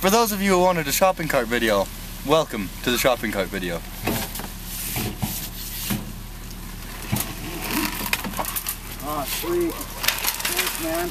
For those of you who wanted a shopping cart video, welcome to the shopping cart video. Oh, sweet. Thanks, man.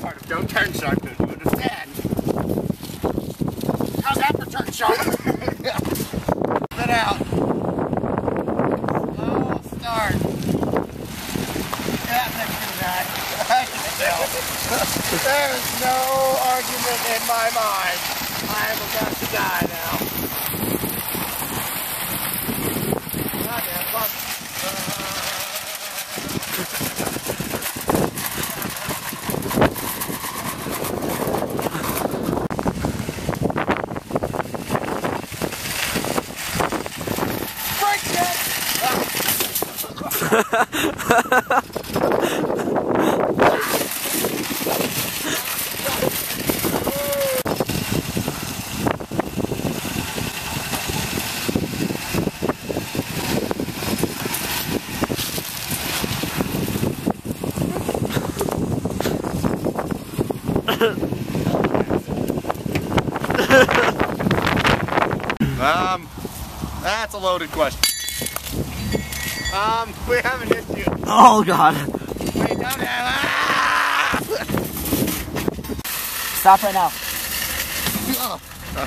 Part of don't turn sharp, don't you understand? How's that for turn sharp? Spit out. Oh, start. Yeah, let's do that. I can tell. There's no argument in my mind. I'm about to die now. Goddamn fuck. Break it! Um, that's a loaded question. Um, we have an issue. Oh, God. We don't have. Ah! Stop right now. No, no, no,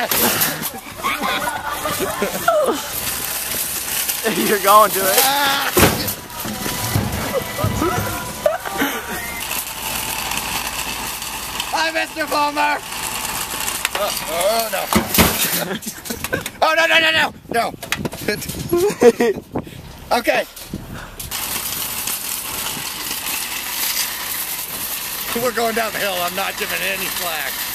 You're going to it. Hi, Mr. Palmer! Oh, oh no. oh, no, no, no, no! No. okay. We're going down the hill. I'm not giving any slack.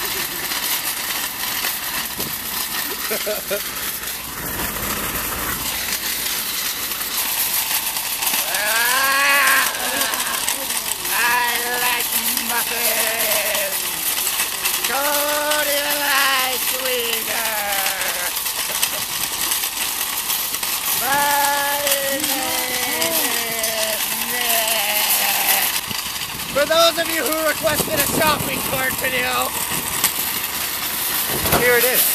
For those of you who requested a shopping cart video, here it is.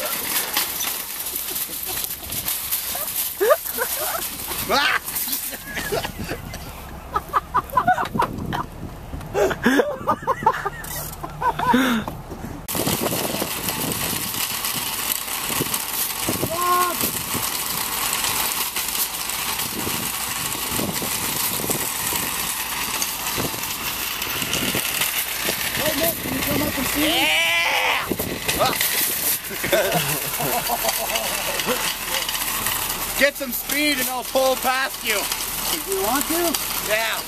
Get some speed and I'll pull past you. If You want to? Yeah.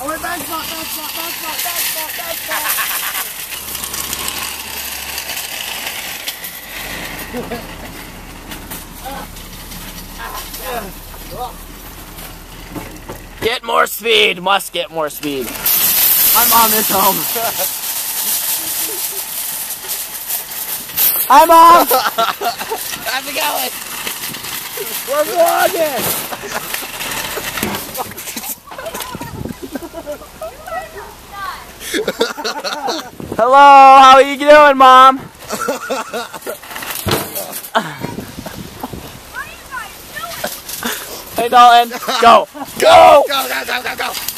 Oh, wait, back spot, back spot, back spot, back spot, back spot. Get more speed. Must get more speed. I'm on this home. Hi, Mom. How's it going? We're vlogging. Hello, how are you doing, Mom? hey, Dalton, go. Go! Go, go, go, go, go!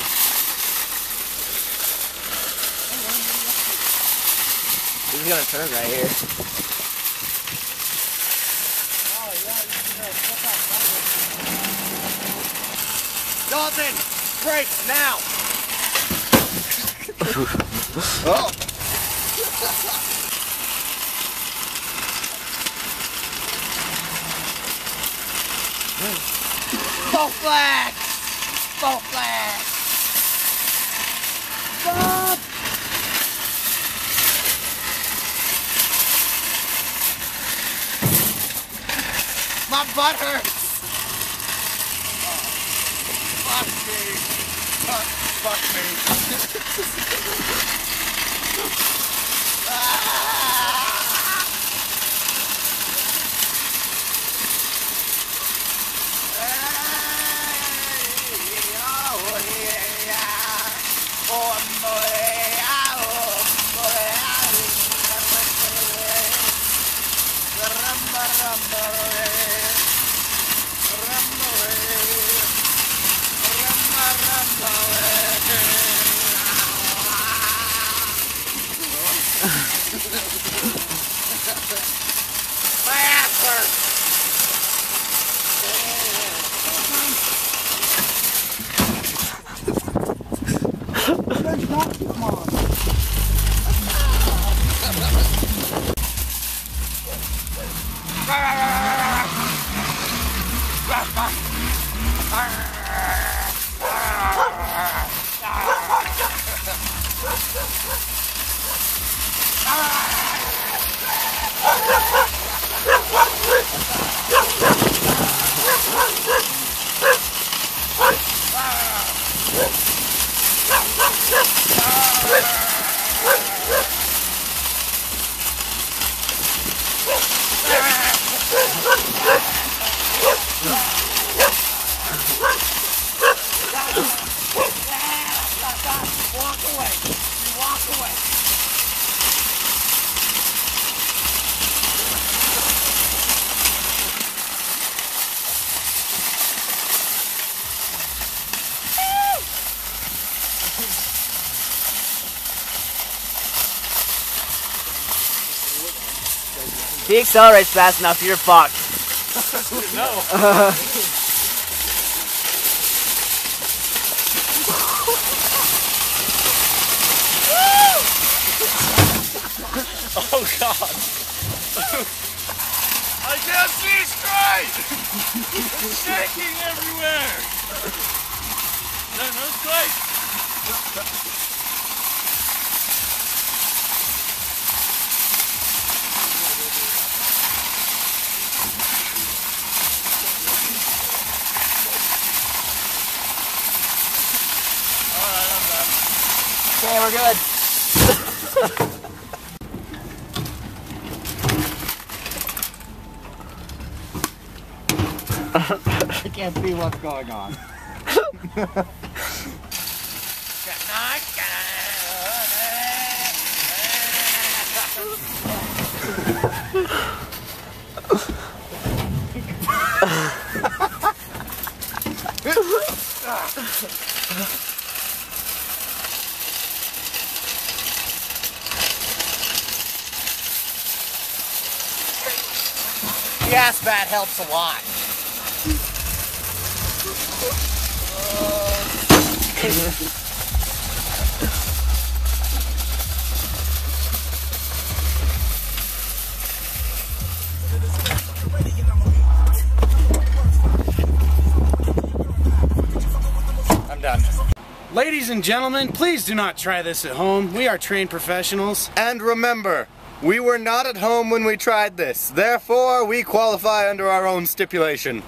This is gonna turn right here. Dalton, brakes now! Oh! Full flag! Full flag! Stop! My butt hurts! Fuck me! Fuck, fuck me! My もまあ he accelerates fast enough, you're fucked. No. Oh god! I can't see straight! it's shaking everywhere! No, no straight! Okay, we're good. I can't see what's going on. Gas bat helps a lot. I'm done. Ladies and gentlemen, please do not try this at home. We are trained professionals. And remember, we were not at home when we tried this. Therefore, we qualify under our own stipulation.